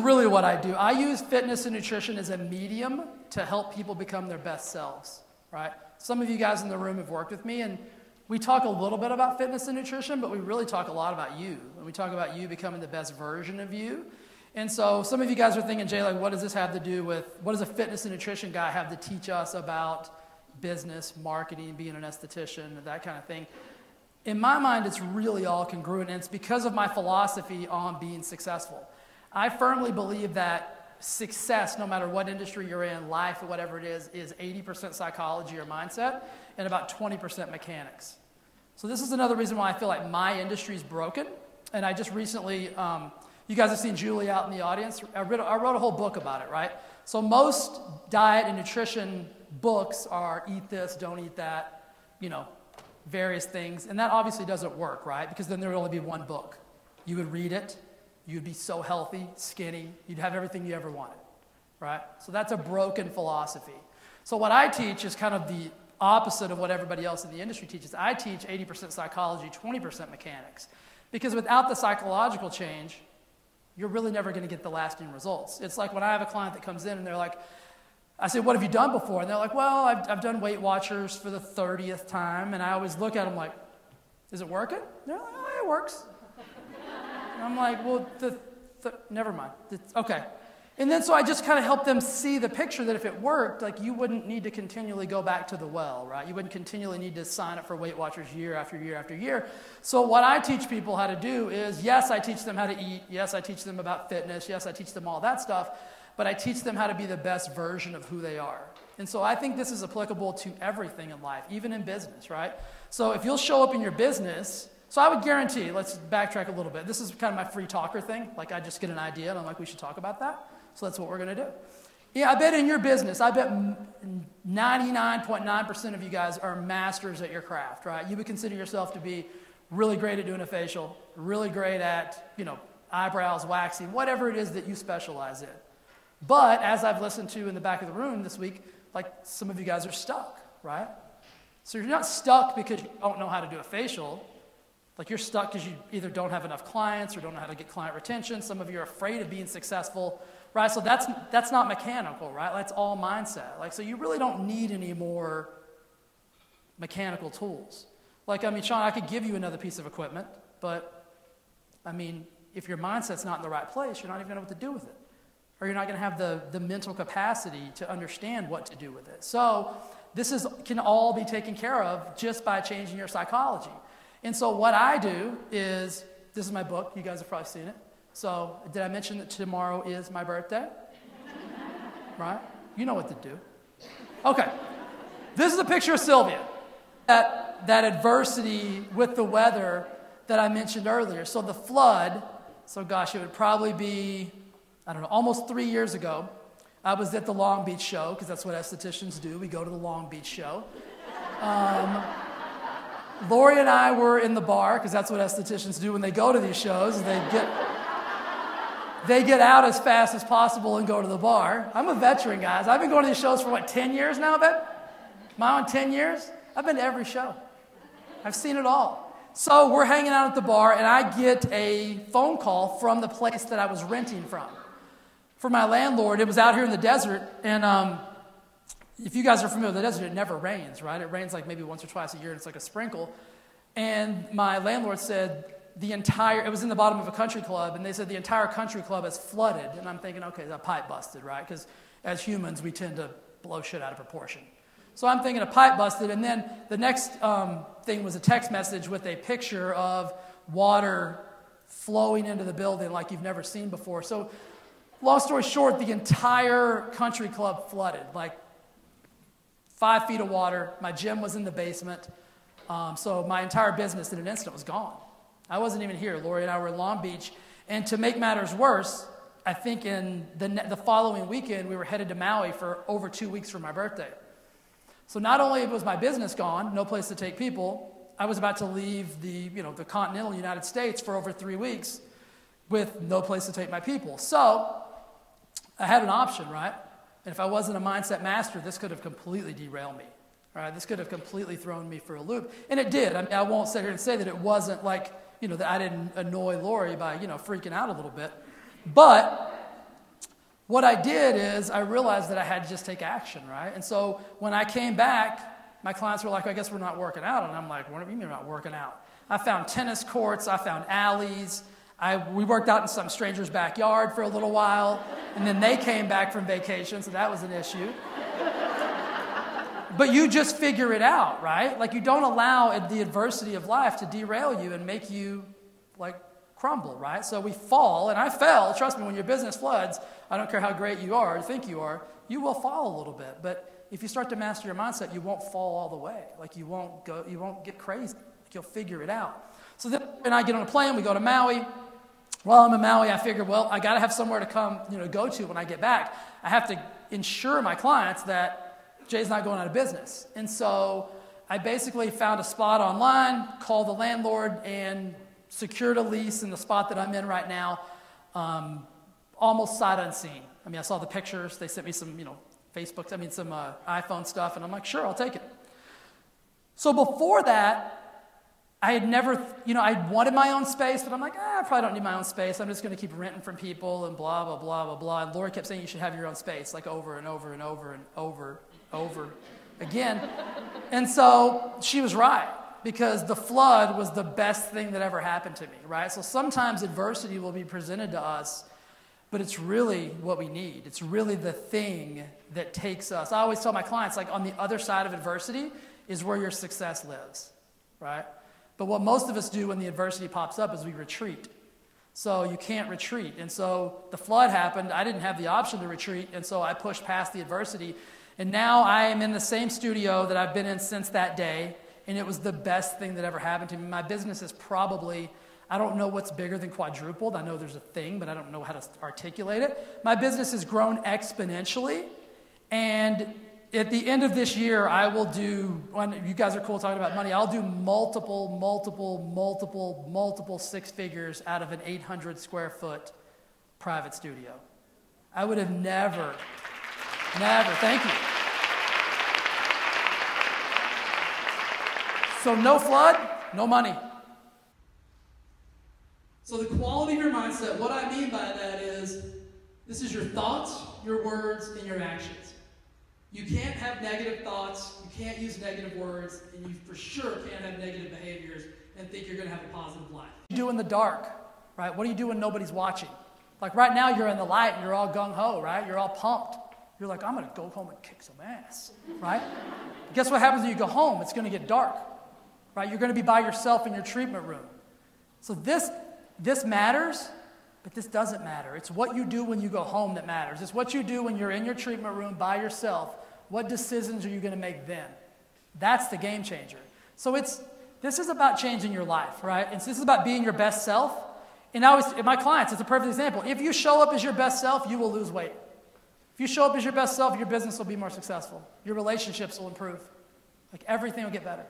really what I do. I use fitness and nutrition as a medium to help people become their best selves, right? Some of you guys in the room have worked with me, and we talk a little bit about fitness and nutrition, but we really talk a lot about you. And we talk about you becoming the best version of you. And so some of you guys are thinking, Jay, like, what does this have to do with, what does a fitness and nutrition guy have to teach us about business, marketing, being an esthetician, that kind of thing? In my mind, it's really all congruent, and it's because of my philosophy on being successful. I firmly believe that success, no matter what industry you're in, life, or whatever it is, is 80% psychology or mindset and about 20% mechanics. So, this is another reason why I feel like my industry is broken. And I just recently, um, you guys have seen Julie out in the audience. I, read, I wrote a whole book about it, right? So, most diet and nutrition books are eat this, don't eat that, you know, various things. And that obviously doesn't work, right? Because then there would only be one book. You would read it, you'd be so healthy, skinny, you'd have everything you ever wanted, right? So that's a broken philosophy. So what I teach is kind of the opposite of what everybody else in the industry teaches. I teach 80% psychology, 20% mechanics. Because without the psychological change, you're really never going to get the lasting results. It's like when I have a client that comes in and they're like, I say, What have you done before? And they're like, Well, I've, I've done Weight Watchers for the 30th time. And I always look at them like, Is it working? They're like, Oh, it works. And I'm like, Well, the, the never mind. It's, okay. And then so I just kind of help them see the picture that if it worked, like you wouldn't need to continually go back to the well, right? You wouldn't continually need to sign up for Weight Watchers year after year after year. So what I teach people how to do is, yes, I teach them how to eat. Yes, I teach them about fitness. Yes, I teach them all that stuff but I teach them how to be the best version of who they are. And so I think this is applicable to everything in life, even in business, right? So if you'll show up in your business, so I would guarantee, let's backtrack a little bit. This is kind of my free talker thing. Like I just get an idea and I'm like, we should talk about that. So that's what we're going to do. Yeah, I bet in your business, I bet 99.9% of you guys are masters at your craft, right? You would consider yourself to be really great at doing a facial, really great at, you know, eyebrows, waxing, whatever it is that you specialize in. But as I've listened to in the back of the room this week, like some of you guys are stuck, right? So you're not stuck because you don't know how to do a facial. Like you're stuck because you either don't have enough clients or don't know how to get client retention. Some of you are afraid of being successful, right? So that's that's not mechanical, right? That's all mindset. Like so you really don't need any more mechanical tools. Like I mean, Sean, I could give you another piece of equipment, but I mean, if your mindset's not in the right place, you're not even gonna know what to do with it or you're not going to have the, the mental capacity to understand what to do with it. So, this is, can all be taken care of just by changing your psychology. And so, what I do is this is my book. You guys have probably seen it. So, did I mention that tomorrow is my birthday? right? You know what to do. Okay. This is a picture of Sylvia. That, that adversity with the weather that I mentioned earlier. So, the flood, so gosh, it would probably be I don't know, almost three years ago, I was at the Long Beach show, because that's what estheticians do. We go to the Long Beach show. Um, Lori and I were in the bar, because that's what estheticians do when they go to these shows. They get, they get out as fast as possible and go to the bar. I'm a veteran, guys. I've been going to these shows for what, 10 years now, I bet? Am I on 10 years? I've been to every show. I've seen it all. So we're hanging out at the bar, and I get a phone call from the place that I was renting from for my landlord. It was out here in the desert, and um, if you guys are familiar with the desert, it never rains, right? It rains like maybe once or twice a year, and it's like a sprinkle. And my landlord said the entire, it was in the bottom of a country club, and they said the entire country club is flooded. And I'm thinking, okay, that pipe busted, right? Because as humans, we tend to blow shit out of proportion. So I'm thinking a pipe busted, and then the next um, thing was a text message with a picture of water flowing into the building like you've never seen before. So Long story short, the entire country club flooded, like five feet of water. My gym was in the basement. Um, so my entire business in an instant was gone. I wasn't even here. Lori and I were in Long Beach. And to make matters worse, I think in the, the following weekend, we were headed to Maui for over two weeks for my birthday. So not only was my business gone, no place to take people, I was about to leave the, you know, the continental United States for over three weeks with no place to take my people. So I had an option, right? And if I wasn't a mindset master, this could have completely derailed me. Right? This could have completely thrown me for a loop. And it did. I, mean, I won't sit here and say that it wasn't like, you know, that I didn't annoy Lori by, you know, freaking out a little bit. But what I did is I realized that I had to just take action, right? And so when I came back, my clients were like, I guess we're not working out. And I'm like, what do you mean not working out? I found tennis courts, I found alleys. I, we worked out in some stranger's backyard for a little while, and then they came back from vacation, so that was an issue. but you just figure it out, right? Like you don't allow the adversity of life to derail you and make you like crumble, right? So we fall, and I fell. Trust me, when your business floods, I don't care how great you are or think you are, you will fall a little bit. But if you start to master your mindset, you won't fall all the way. Like you won't go, you won't get crazy. Like you'll figure it out. So then, and I get on a plane, we go to Maui. While I'm in Maui, I figured, well, I got to have somewhere to come, you know, go to when I get back. I have to ensure my clients that Jay's not going out of business. And so I basically found a spot online, called the landlord, and secured a lease in the spot that I'm in right now, um, almost sight unseen. I mean, I saw the pictures. They sent me some, you know, Facebook, I mean, some uh, iPhone stuff, and I'm like, sure, I'll take it. So before that, I had never, you know, I wanted my own space, but I'm like, ah, I probably don't need my own space. I'm just going to keep renting from people and blah, blah, blah, blah, blah. And Lori kept saying you should have your own space, like over and over and over and over, over again. And so she was right because the flood was the best thing that ever happened to me, right? So sometimes adversity will be presented to us, but it's really what we need. It's really the thing that takes us. I always tell my clients, like, on the other side of adversity is where your success lives, right? But what most of us do when the adversity pops up is we retreat. So you can't retreat. And so the flood happened. I didn't have the option to retreat. And so I pushed past the adversity. And now I am in the same studio that I've been in since that day and it was the best thing that ever happened to me. My business is probably, I don't know what's bigger than quadrupled. I know there's a thing, but I don't know how to articulate it. My business has grown exponentially, and at the end of this year, I will do, when you guys are cool talking about money, I'll do multiple, multiple, multiple, multiple six figures out of an 800 square foot private studio. I would have never, never, thank you. So, no flood, no money. So, the quality of your mindset, what I mean by that is this is your thoughts, your words, and your actions. You can't have negative thoughts, you can't use negative words, and you for sure can't have negative behaviors and think you're going to have a positive life. What do you do in the dark, right? What do you do when nobody's watching? Like right now, you're in the light and you're all gung ho, right? You're all pumped. You're like, I'm going to go home and kick some ass, right? Guess what happens when you go home? It's going to get dark right? You're going to be by yourself in your treatment room. So this, this matters, but this doesn't matter. It's what you do when you go home that matters. It's what you do when you're in your treatment room by yourself. What decisions are you going to make then? That's the game changer. So it's, this is about changing your life, right? And so this is about being your best self. And I always, my clients, it's a perfect example. If you show up as your best self, you will lose weight. If you show up as your best self, your business will be more successful. Your relationships will improve. Like everything will get better.